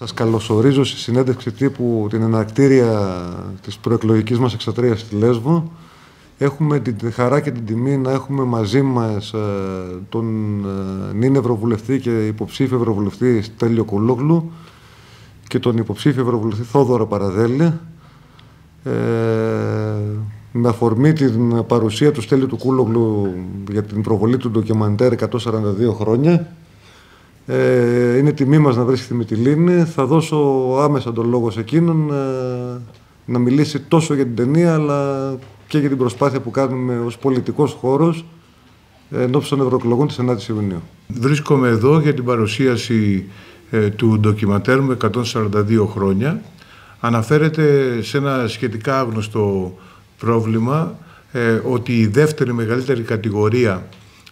Σας καλωσορίζω στη συνέντευξη τύπου την ενακτήρια της προεκλογικής μας εξατρίας στη Λέσβο. Έχουμε την χαρά και την τιμή να έχουμε μαζί μας ε, τον ε, νυν Ευρωβουλευτή και υποψήφιο Ευρωβουλευτή Στέλιο Κολόγλου και τον υποψήφιο Ευρωβουλευτή Θόδωρο Παραδέλη. Ε, με αφορμή την παρουσία του Στέλιου του Κούλογλου για την προβολή του ντοκιμαντέρ 142 χρόνια ε, είναι τιμή μας να βρίσκεται με τη Λίνη. Θα δώσω άμεσα τον λόγο σε εκείνον ε, να μιλήσει τόσο για την ταινία αλλά και για την προσπάθεια που κάνουμε ως πολιτικός χώρος ε, ενώπιση των ευρωεκλογών της 9ης Ιουνίου. Βρίσκομαι εδώ για την παρουσίαση ε, του ντοκιματέρ με 142 χρόνια. Αναφέρεται σε ένα σχετικά άγνωστο πρόβλημα ε, ότι η δεύτερη μεγαλύτερη κατηγορία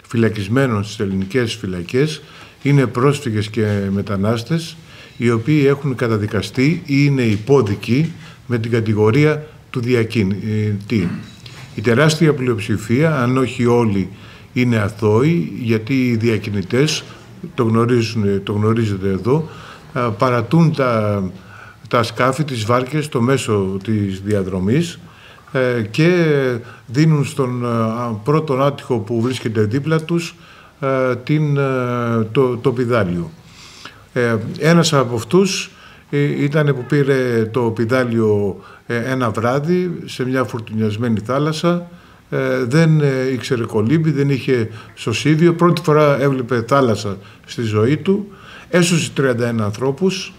φυλακισμένων στις ελληνικές φυλακές είναι πρόσφυγες και μετανάστες οι οποίοι έχουν καταδικαστεί ή είναι υπόδικοι με την κατηγορία του διακίνητη. Η τεράστια πλειοψηφία, αν όχι όλοι, είναι αθώοι γιατί οι διακινητές, το, γνωρίζουν, το γνωρίζετε εδώ, παρατούν τα, τα σκάφη, τις βάρκες στο μέσο της διαδρομής ε, και δίνουν στον πρώτον άτυχο που βρίσκεται δίπλα τους ε, την, ε, το, το πιδάλιο. Ε, ένας από αυτούς ήταν που πήρε το πιδάλιο ένα βράδυ σε μια φορτουνιασμένη θάλασσα δεν ήξερε κολύμπη, δεν είχε σωσίδιο. Πρώτη φορά έβλεπε θάλασσα στη ζωή του. Έσωσε 31 ανθρώπους.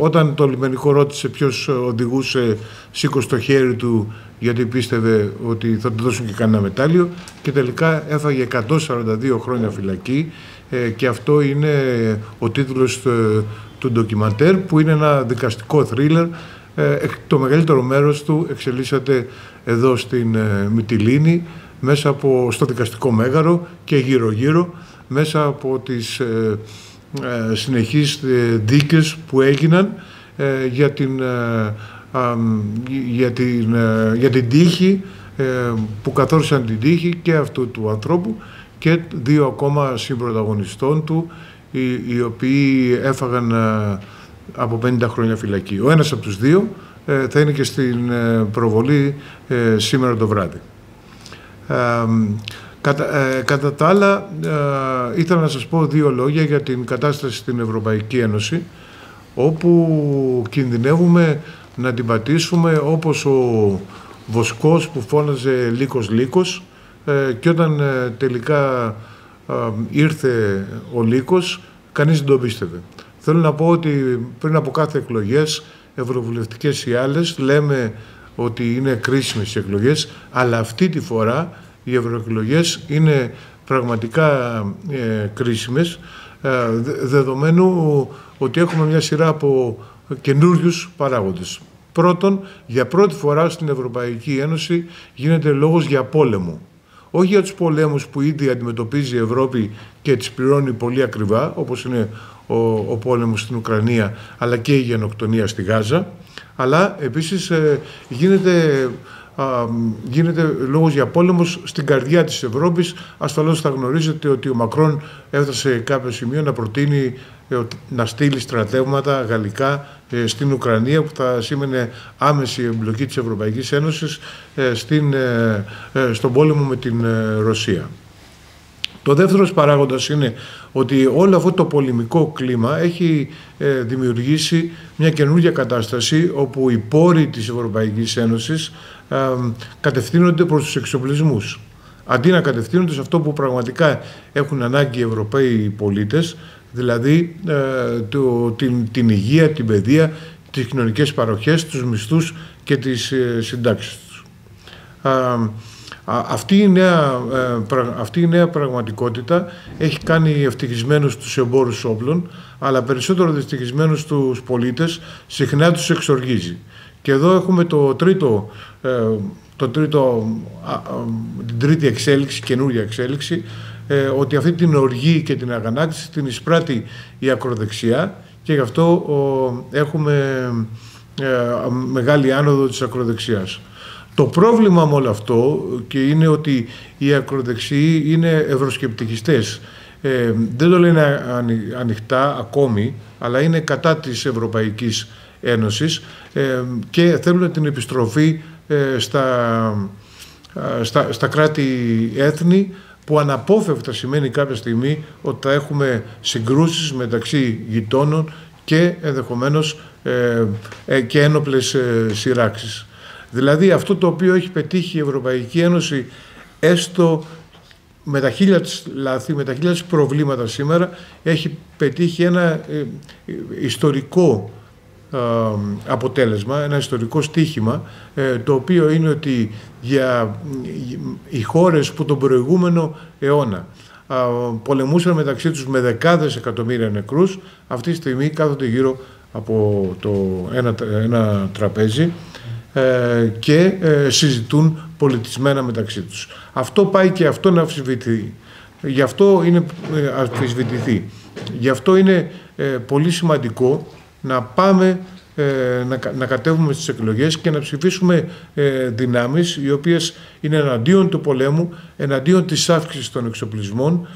Όταν το λιμενικό ρώτησε ποιος οδηγούσε, σήκωσε το χέρι του γιατί πίστευε ότι θα του δώσουν και κανένα μετάλλιο και τελικά έφαγε 142 χρόνια φυλακή ε, και αυτό είναι ο τίτλος ε, του ντοκιμαντέρ που είναι ένα δικαστικό θρίλερ. Ε, το μεγαλύτερο μέρος του εξελίσσεται εδώ στην Μυτιλίνη μέσα από, στο δικαστικό μέγαρο και γύρω γύρω μέσα από τις συνεχείς δίκες που έγιναν για την για την, ε, για την τύχη ε, που καθόρισαν την τύχη και αυτού του ανθρώπου και δύο ακόμα συμπροταγωνιστών του οι, οι οποίοι έφαγαν ε, από 50 χρόνια φυλακή. Ο ένας από τους δύο θα είναι και στην προβολή σήμερα το βράδυ. Κατά, κατά τα άλλα, ήθελα να σας πω δύο λόγια για την κατάσταση στην Ευρωπαϊκή Ένωση, όπου κινδυνεύουμε να την πατήσουμε όπως ο Βοσκός που φώναζε Λύκος Λύκος ε, και όταν ε, τελικά ε, ήρθε ο Λύκος κανείς δεν τον πίστευε. Θέλω να πω ότι πριν από κάθε εκλογές, ευρωβουλευτικές ή άλλες, λέμε ότι είναι κρίσιμες οι εκλογές, αλλά αυτή τη φορά οι ευρωεκλογές είναι πραγματικά ε, κρίσιμες, δεδομένου ότι έχουμε μια σειρά από καινούριους παράγοντες. Πρώτον, για πρώτη φορά στην Ευρωπαϊκή Ένωση γίνεται λόγος για πόλεμο. Όχι για τους πολέμους που ήδη αντιμετωπίζει η Ευρώπη και τις πληρώνει πολύ ακριβά, όπως είναι ο, ο πόλεμος στην Ουκρανία, αλλά και η γενοκτονία στη Γάζα, αλλά επίσης ε, γίνεται γίνεται λόγος για πόλεμος στην καρδιά της Ευρώπης. Ασφαλώς θα γνωρίζετε ότι ο Μακρόν έφτασε σε κάποιο σημείο να προτείνει ε, να στείλει στρατεύματα γαλλικά ε, στην Ουκρανία που θα σήμαινε άμεση εμπλοκή της Ευρωπαϊκής Ένωσης ε, στην, στον πόλεμο με την Ρωσία. Το δεύτερος παράγοντας είναι ότι όλο αυτό το πολεμικό κλίμα έχει δημιουργήσει μια καινούργια κατάσταση όπου οι πόροι της Ευρωπαϊκής Ένωσης κατευθύνονται προς τους εξοπλισμούς. Αντί να κατευθύνονται σε αυτό που πραγματικά έχουν ανάγκη οι Ευρωπαίοι πολίτες, δηλαδή ε, το, την, την υγεία, την παιδεία, τις κοινωνικές παροχές, τους μισθούς και τις ε, συντάξεις τους. αυτή, η νέα, ε, αυτή η νέα πραγματικότητα έχει κάνει ευτυχισμένους τους εμπόρους όπλων, αλλά περισσότερο δυστυχισμένους τους πολίτες, συχνά τους εξοργίζει. Και εδώ έχουμε το τρίτο, ε, το τρίτο, την τρίτη εξέλιξη, καινούργια εξέλιξη, ε, ότι αυτή την οργή και την αγανάκτηση την εισπράττει η ακροδεξιά και γι' αυτό έχουμε ε, μεγάλη άνοδο της ακροδεξιάς. Το πρόβλημα με όλο αυτό και είναι ότι οι ακροδεξιοί είναι ευρωσκεπτικιστές ε, δεν το λένε ανοιχτά ακόμη, αλλά είναι κατά της Ευρωπαϊκής Ένωσης ε, και θέλουν την επιστροφή ε, στα, στα, στα κράτη-έθνη που αναπόφευκτα σημαίνει κάποια στιγμή ότι θα έχουμε συγκρούσεις μεταξύ γειτόνων και ενδεχομένως ε, και ένοπλες ε, σειράξεις. Δηλαδή αυτό το οποίο έχει πετύχει η Ευρωπαϊκή Ένωση έστω με τα χίλια λάθη, με τα χίλια προβλήματα σήμερα, έχει πετύχει ένα ε, ιστορικό αποτέλεσμα, ένα ιστορικό στίχημα, το οποίο είναι ότι για οι χώρες που τον προηγούμενο αιώνα πολεμούσαν μεταξύ τους με δεκάδες εκατομμύρια νεκρούς, αυτή τη στιγμή κάθονται γύρω από το ένα, ένα τραπέζι ε, και ε, συζητούν πολιτισμένα μεταξύ τους. Αυτό πάει και αυτό να αμφισβητηθεί. Γι' αυτό είναι ε, αμφισβητηθεί. Γι' αυτό είναι πολύ σημαντικό να πάμε να, να κατέβουμε στις εκλογές και να ψηφίσουμε δυνάμεις οι οποίες είναι εναντίον του πολέμου, εναντίον της αύξησης των εξοπλισμών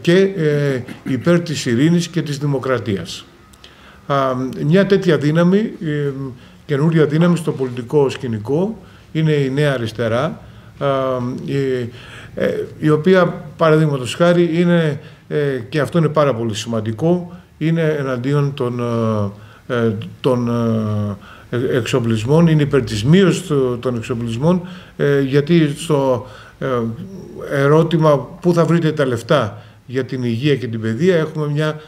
και υπέρ της ειρήνης και της δημοκρατίας. Μια τέτοια δύναμη, ε, καινούρια δύναμη στο πολιτικό σκηνικό είναι η Νέα Αριστερά, ε, η οποία παραδείγματος χάρη είναι, ε, και αυτό είναι πάρα πολύ σημαντικό, είναι εναντίον των, των εξοπλισμών, είναι υπέρ της μείωσης των εξοπλισμών, γιατί στο ερώτημα πού θα βρείτε τα λεφτά για την υγεία και την παιδεία έχουμε μια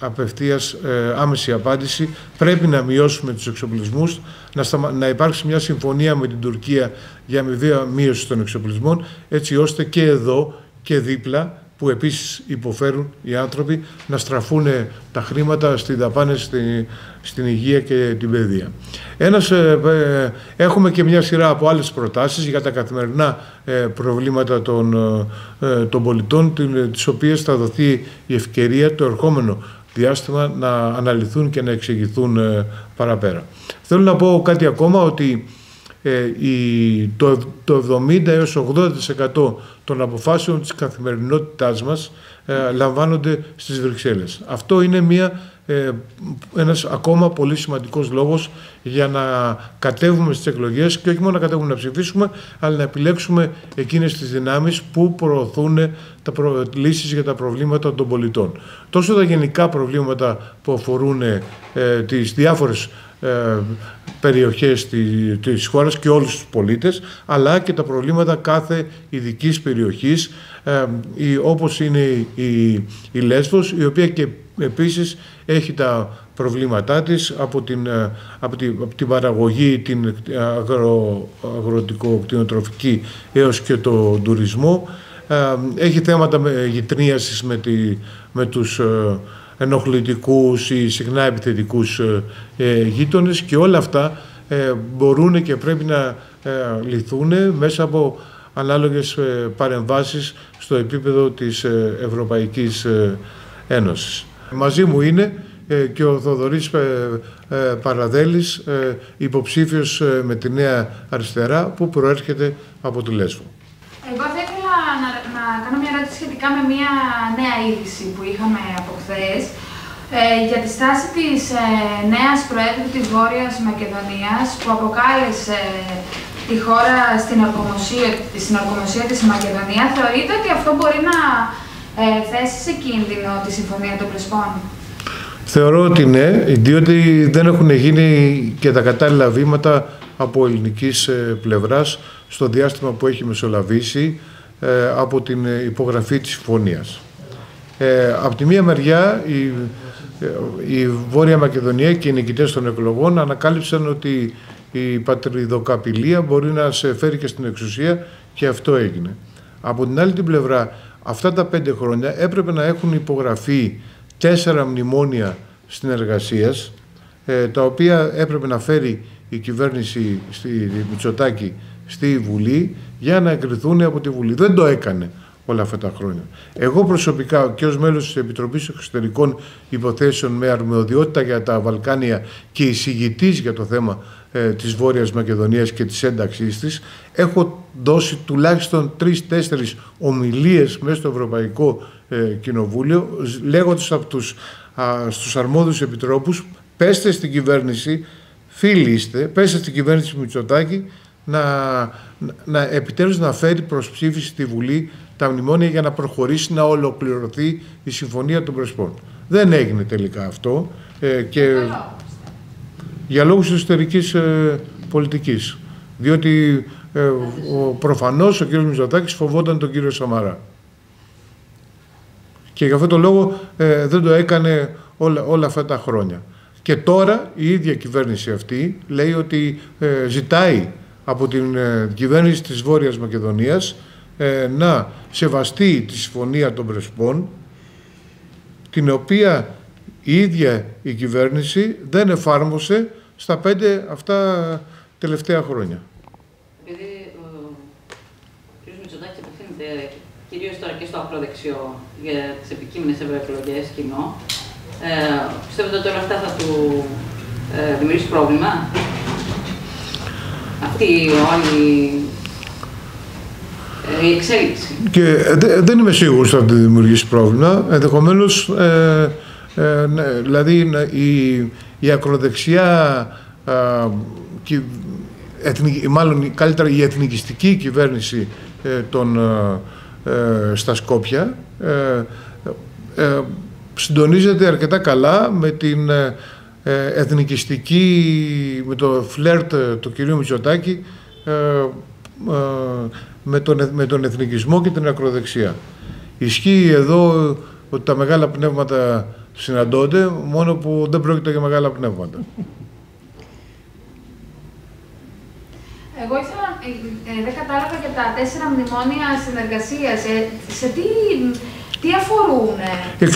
απευθείας ε, άμεση απάντηση. Πρέπει να μειώσουμε τους εξοπλισμούς, να, να υπάρξει μια συμφωνία με την Τουρκία για αμοιβαία μείωση των εξοπλισμών, έτσι ώστε και εδώ και δίπλα που επίσης υποφέρουν οι άνθρωποι να στραφούν τα χρήματα στη δαπάνες στη, στην υγεία και την παιδεία. Ένας, ε, ε, έχουμε και μια σειρά από άλλες προτάσεις για τα καθημερινά ε, προβλήματα των, των πολιτών, τις οποίες θα δοθεί η ευκαιρία το ερχόμενο διάστημα να αναλυθούν και να εξηγηθούν ε, παραπέρα. Θέλω να πω κάτι ακόμα ότι ε, η, το, το 70 έως 80% των αποφάσεων της καθημερινότητάς μας ε, λαμβάνονται στις Βρυξέλλες. Αυτό είναι μια ε, ένας ακόμα πολύ σημαντικός λόγος για να κατέβουμε στις εκλογές και όχι μόνο να κατέβουμε να ψηφίσουμε, αλλά να επιλέξουμε εκείνες τις δυνάμεις που προωθούν τα προ... λύσεις για τα προβλήματα των πολιτών. Τόσο τα γενικά προβλήματα που αφορούν ε, τις διάφορες ε, περιοχές της χώρας και όλους τους πολίτες, αλλά και τα προβλήματα κάθε ειδικής περιοχής, ε, όπως είναι η, η Λέσβος, η οποία και επίσης έχει τα προβλήματά της από την, ε, από την, από την παραγωγή, την αγρο, αγροτικο-κτηνοτροφική έως και το τουρισμό. Ε, έχει θέματα με, γυτνίασης με, τη, με τους ε, ενοχλητικούς ή συχνά επιθετικούς γείτονες και όλα αυτά μπορούν και πρέπει να λυθούν μέσα από ανάλογες παρεμβάσεις στο επίπεδο της Ευρωπαϊκής Ένωσης. Μαζί μου είναι ε, και ο Θοδωρής ε, ε, Παραδέλης, υποψήφιος με τη Νέα Αριστερά, που προέρχεται από τη Λέσβο. Εγώ θα ήθελα να, να κάνω μια ερώτηση σχετικά με μια νέα είδηση που είχαμε από χθες για τη στάση της νέας Προέδρου της Βόρειας Μακεδονίας που αποκάλεσε τη χώρα στην ορκομοσία, στην ορκομοσία της Μακεδονία. Θεωρείτε ότι αυτό μπορεί να ε, θέσει σε κίνδυνο τη Συμφωνία των Πρεσπών; Θεωρώ ότι ναι, διότι δεν έχουν γίνει και τα κατάλληλα βήματα από ελληνικής ε, πλευράς στο διάστημα που έχει μεσολαβήσει ε, από την υπογραφή της συμφωνίας. Ε, από τη μία μεριά η, η Βόρεια Μακεδονία και οι νικητές των εκλογών ανακάλυψαν ότι η πατριδοκαπηλεία μπορεί να σε φέρει και στην εξουσία και αυτό έγινε. Από την άλλη την πλευρά αυτά τα πέντε χρόνια έπρεπε να έχουν υπογραφεί τέσσερα μνημόνια συνεργασίας ε, τα οποία έπρεπε να φέρει η κυβέρνηση στη Μητσοτάκη στη Βουλή για να εγκριθούν από τη Βουλή. Δεν το έκανε όλα αυτά τα χρόνια. Εγώ προσωπικά και ως μέλος της Επιτροπής Εξωτερικών Υποθέσεων με αρμοδιότητα για τα Βαλκάνια και εισηγητής για το θέμα ε, της Βόρειας Μακεδονίας και της ένταξής της, έχω δώσει τουλάχιστον τρεις-τέσσερις ομιλίες μέσα στο Ευρωπαϊκό ε, Κοινοβούλιο, λέγοντας από τους, α, στους αρμόδιους επιτρόπους, πέστε στην κυβέρνηση, φίλοι είστε, πέστε στην κυβέρνηση Μητσοτάκη, να, να, επιτέλους να φέρει προς ψήφιση στη Βουλή τα μνημόνια για να προχωρήσει να ολοκληρωθεί η Συμφωνία των Πρεσπών. Δεν έγινε τελικά αυτό ε, και για λόγους εσωτερικής ε, πολιτικής. Διότι ε, ο, προφανώς ο κύριος Μητσοτάκης φοβόταν τον κύριο Σαμαρά. Και για αυτόν τον λόγο ε, δεν το έκανε όλα, όλα αυτά τα χρόνια. Και τώρα η ίδια κυβέρνηση αυτή λέει ότι ε, ζητάει από την ε, κυβέρνηση της Βόρειας Μακεδονίας ε, να σεβαστεί τη Συμφωνία των Πρεσπών την οποία η ίδια η κυβέρνηση δεν εφάρμοσε στα πέντε αυτά τελευταία χρόνια. Επειδή ο κ. Μητσοτάκης απευθύνεται κυρίως τώρα και στο ακροδεξιό για τις επικείμενες ευρωεκλογές κοινό, ε, πιστεύετε ότι όλα αυτά θα του ε, δημιουργήσει πρόβλημα; Αυτή όλη ε, η εξέλιξη. Και ε, δεν είμαι σίγουρος ότι θα δημιουργήσει πρόβλημα. Ενδεχομένως, ε, ε, ναι, δηλαδή η, η ακροδεξιά, και, εθνική, μάλλον καλύτερα η εθνικιστική κυβέρνηση των, στα Σκόπια συντονίζεται αρκετά καλά με την ε, εθνικιστική, με το φλερτ του κυρίου Μητσοτάκη ε, ε, με τον, με τον εθνικισμό και την ακροδεξιά. Ισχύει εδώ ότι τα μεγάλα πνεύματα συναντώνται, μόνο που δεν πρόκειται για μεγάλα πνεύματα. Εγώ ήθελα, δεν κατάλαβα για τα τέσσερα μνημόνια συνεργασίας. σε τι τι αφορούν,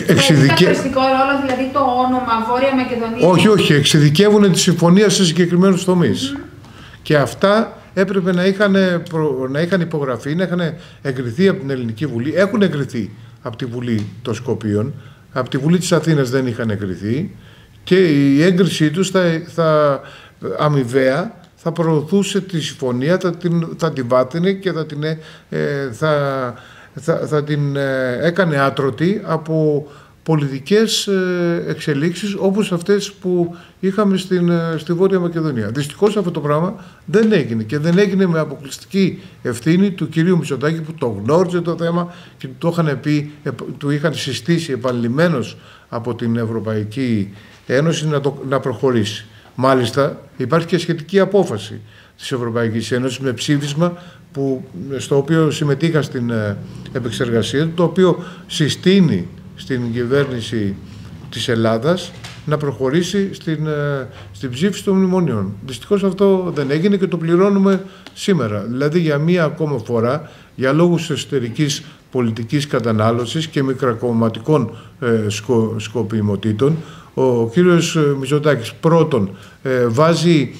Εξειδικε... ρόλο, δηλαδή το όνομα, Βόρεια Μακεδονία; Όχι, όχι, εξειδικεύουν τη συμφωνία σε συγκεκριμένους τομείς. Και αυτά έπρεπε να είχαν, να είχαν υπογραφεί, να είχαν εγκριθεί από την Ελληνική Βουλή. Έχουν εγκριθεί από τη Βουλή των Σκοπίων, από τη Βουλή της Αθήνας δεν είχαν εγκριθεί και η έγκρισή τους θα, θα αμοιβαία θα προωθούσε τη συμφωνία, θα την, θα την βάτινε και θα την, ε, θα, θα, θα την ε, έκανε άτρωτη από πολιτικές ε, εξελίξεις όπως αυτές που είχαμε στην, ε, στη Βόρεια Μακεδονία. Δυστυχώς αυτό το πράγμα δεν έγινε και δεν έγινε με αποκλειστική ευθύνη του κυρίου Μητσοτάκη που το γνώριζε το θέμα και του, είχαν πει, του είχαν συστήσει επανειλημμένως από την Ευρωπαϊκή Ένωση να, το, να προχωρήσει. Μάλιστα υπάρχει και σχετική απόφαση της Ευρωπαϊκής Ένωσης με ψήφισμα που, στο οποίο συμμετείχα στην ε, επεξεργασία του, το οποίο συστήνει στην κυβέρνηση της Ελλάδας να προχωρήσει στην, ε, στην ψήφιση των μνημονίων. Δυστυχώς αυτό δεν έγινε και το πληρώνουμε σήμερα. Δηλαδή για μία ακόμα φορά, για λόγους εσωτερικής πολιτικής κατανάλωσης και μικρακομματικών ε, σκο, σκοπιμοτήτων, ο κύριος Μητσοτάκης πρώτον βάζει,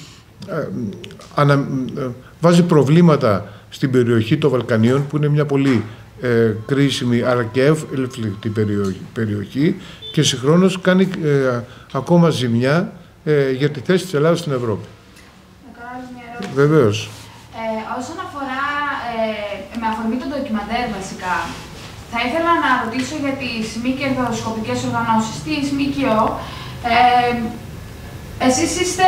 βάζει προβλήματα στην περιοχή των Βαλκανίων που είναι μια πολύ ε, κρίσιμη αλλά και εύληπτη περιοχή και συγχρόνως κάνει ε, ακόμα ζημιά ε, για τη θέση της Ελλάδας στην Ευρώπη. Βεβαίως. Ε, όσον αφορά, ε, με αφορμή το ντοκιμαντέρ βασικά, θα ήθελα να ρωτήσω για τις μη κερδοσκοπικές οργανώσεις, τις ΜΚΟ, ε, εσείς είστε,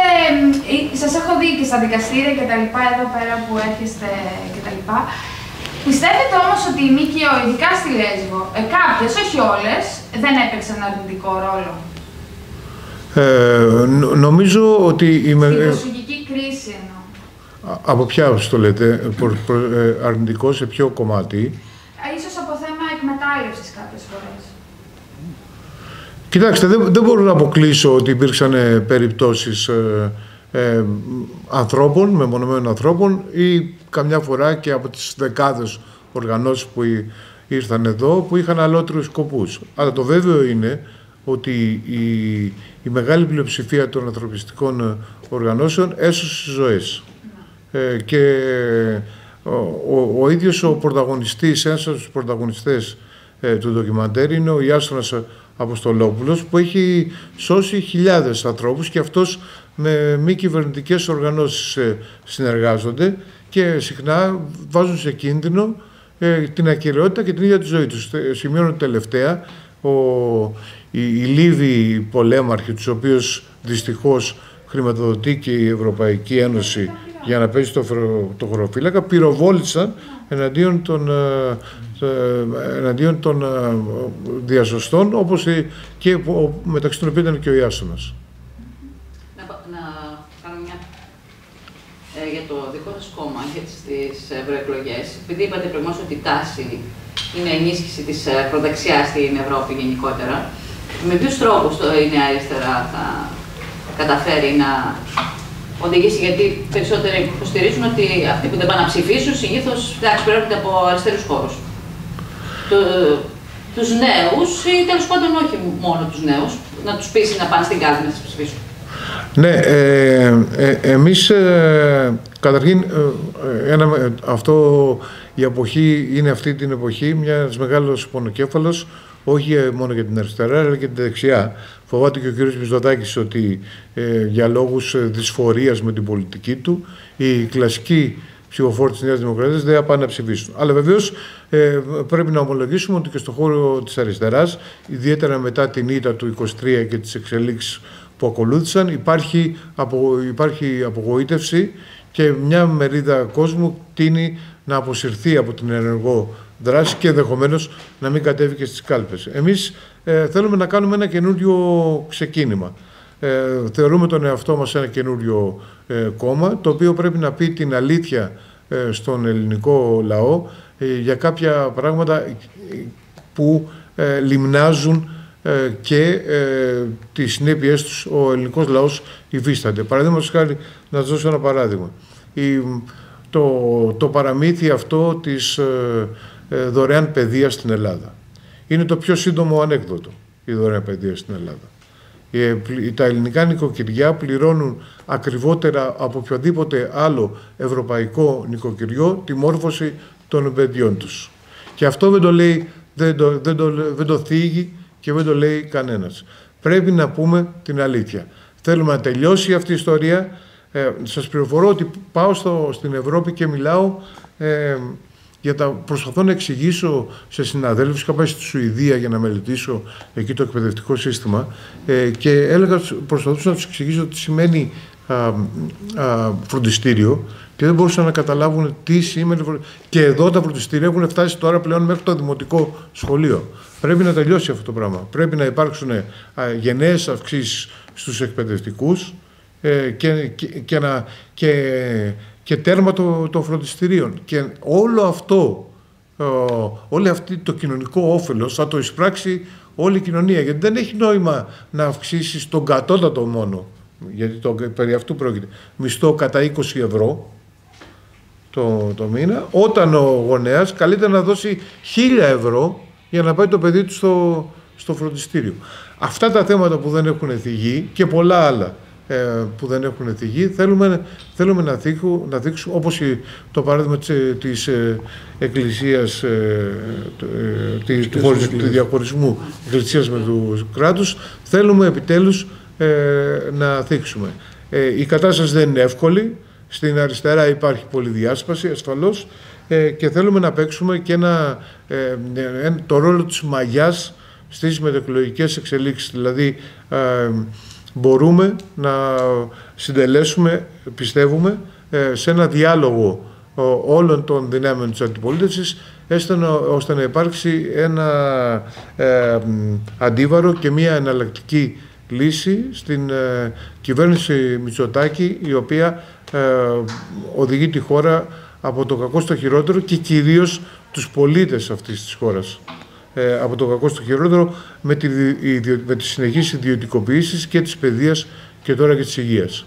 σας έχω δει και στα δικαστήρια και τα λοιπά, εδώ πέρα που έρχεστε και τα λοιπά. Πιστεύετε όμως ότι οι ΜΚΟ, ειδικά στη Λέσβο, ε, κάποιες, όχι όλες, δεν έπαιξαν αρνητικό ρόλο; Ε, νομίζω ότι... Η Στην προσφυγική κρίση εννοώ. Από ποια το λέτε, ε, αρνητικό σε ποιο κομμάτι; Ε, ίσως από θέμα εκμετάλλευσης κάποιες φορές. Κοιτάξτε, δεν, δεν μπορώ να αποκλείσω ότι υπήρξαν ε, περιπτώσεις ε, ε, ανθρώπων, μεμονωμένων ανθρώπων ή καμιά φορά και από τις δεκάδες οργανώσεις που ήρθαν εδώ που είχαν αλότριους σκοπούς. Αλλά το βέβαιο είναι ότι η, η μεγάλη πλειοψηφία των ανθρωπιστικών οργανώσεων έσωσε ζωές. Ε, και ο, ο ίδιος ο πρωταγωνιστής, ένας από τους πρωταγωνιστές ε, του ντοκιμαντέρ είναι ο Ιάσονας Αποστολόπουλος που έχει σώσει χιλιάδες ανθρώπους και αυτός με μη κυβερνητικές οργανώσεις ε, συνεργάζονται και συχνά βάζουν σε κίνδυνο ε, την ακυριότητα και την ίδια τη ζωή τους. Σημειώνω τελευταία ο, οι, οι Λίβοι πολέμαρχοι, τους οποίους δυστυχώς χρηματοδοτεί και η Ευρωπαϊκή Ένωση για να παίζει το, το χωροφύλακα, πυροβόλησαν εναντίον των, ε, ε, εναντίον των ε, διασωστών, όπως και μεταξύ των οποίων ήταν και ο Ιάσονας. Να, να κάνω μια ε, για το δικό σας κόμμα, για τις ευρωεκλογές. Επειδή είπατε προηγουμένως ότι η τάση είναι ενίσχυση της προδεξιάς στην Ευρώπη γενικότερα, με ποιους τρόπους το η Νέα Αριστερά θα καταφέρει να οδηγήσει, γιατί περισσότεροι υποστηρίζουν ότι αυτοί που δεν πάνε να ψηφίσουν συνήθως προέρχονται από αριστερούς χώρους. Το, τους νέους ή τέλος πάντων όχι μόνο τους νέους, να τους πείσει να πάνε στην κάλπη να τις ψηφίσουν. Ναι, ε, ε, εμείς ε, καταρχήν ε, ένα, αυτό η εποχή είναι αυτή την εποχή μιας μεγάλος πονοκέφαλος όχι μόνο για την αριστερά αλλά και την δεξιά. Φοβάται και ο κ. Μητσοτάκης ότι ε, για λόγους ε, δυσφορίας με την πολιτική του οι κλασικοί ψηφοφόροι της Νέας Δημοκρατίας δεν θα πάνε να ψηφίσουν. Αλλά βεβαίως ε, πρέπει να ομολογήσουμε ότι και στον χώρο της αριστεράς, ιδιαίτερα μετά την ήττα του 23 και τις εξελίξεις που ακολούθησαν, υπάρχει, απο, υπάρχει απογοήτευση και μια μερίδα κόσμου τίνει να αποσυρθεί από την ενεργό δράση και ενδεχομένως να μην κατέβει και στις κάλπες. Εμείς ε, θέλουμε να κάνουμε ένα καινούριο ξεκίνημα. Ε, θεωρούμε τον εαυτό μας ένα καινούριο ε, κόμμα, το οποίο πρέπει να πει την αλήθεια ε, στον ελληνικό λαό για κάποια πράγματα που λιμνάζουν και τις συνέπειές τους ο ελληνικός λαός υφίσταται. Παραδείγματος χάρη, να σας δώσω ένα παράδειγμα. Η, το, το παραμύθι αυτό της ε, δωρεάν παιδεία στην Ελλάδα. Είναι το πιο σύντομο ανέκδοτο η δωρεάν παιδεία στην Ελλάδα. Ε, τα ελληνικά νοικοκυριά πληρώνουν ακριβότερα από οποιοδήποτε άλλο ευρωπαϊκό νοικοκυριό τη μόρφωση των παιδιών τους. Και αυτό δεν το λέει, δεν το, δεν το, δεν το θίγει και δεν το λέει κανένας. Πρέπει να πούμε την αλήθεια. Θέλουμε να τελειώσει αυτή η ιστορία. Ε, σας πληροφορώ ότι πάω στο, στην Ευρώπη και μιλάω ε, για τα, προσπαθώ να εξηγήσω σε συναδέλφους, είχα πάει στη Σουηδία για να μελετήσω εκεί το εκπαιδευτικό σύστημα ε, και έλεγα, προσπαθούσα να τους εξηγήσω τι σημαίνει α, α, φροντιστήριο και δεν μπορούσαν να καταλάβουν τι σημαίνει φροντιστήριο. Και εδώ τα φροντιστήρια έχουν φτάσει τώρα πλέον μέχρι το δημοτικό σχολείο. Πρέπει να τελειώσει αυτό το πράγμα. Πρέπει να υπάρξουν γενναίες αυξήσεις στους εκπαιδευτικούς ε, και, και, και, να, και και τέρμα των το φροντιστηρίων. Και όλο αυτό, ε, όλο αυτό το κοινωνικό όφελος θα το εισπράξει όλη η κοινωνία. Γιατί δεν έχει νόημα να αυξήσεις τον κατώτατο μόνο, γιατί το, περί αυτού πρόκειται, μισθό κατά 20 ευρώ το, το μήνα, όταν ο γονέας καλείται να δώσει 1000 ευρώ για να πάει το παιδί του στο, στο φροντιστήριο. Αυτά τα θέματα που δεν έχουν θυγεί και πολλά άλλα ε, που δεν έχουν θυγεί. Θέλουμε, θέλουμε να, δείξουμε, να δείξουμε, όπως το παράδειγμα της, της ε, Εκκλησίας, ε, της, του, χωρισ, του διαχωρισμού Εκκλησίας με τους κράτους, θέλουμε επιτέλους να δείξουμε. η κατάσταση δεν είναι εύκολη. Στην αριστερά υπάρχει διάσπαση ασφαλώς και θέλουμε να παίξουμε και ένα, το ρόλο της μαγιάς στις μετεκλογικές εξελίξεις. Δηλαδή, μπορούμε να συντελέσουμε, πιστεύουμε, ε, σε ένα διάλογο όλων των δυνάμεων της αντιπολίτευσης ώστε να υπάρξει ένα ε, αντίβαρο και μια εναλλακτική λύση στην ε, κυβέρνηση Μητσοτάκη η οποία ε, οδηγεί τη χώρα από το κακό στο χειρότερο και κυρίως τους πολίτες αυτής της χώρας. Ε, από το κακό στο χειρότερο με, τη, με τις συνεχείς ιδιωτικοποιήσεις και της παιδείας και τώρα και της υγείας.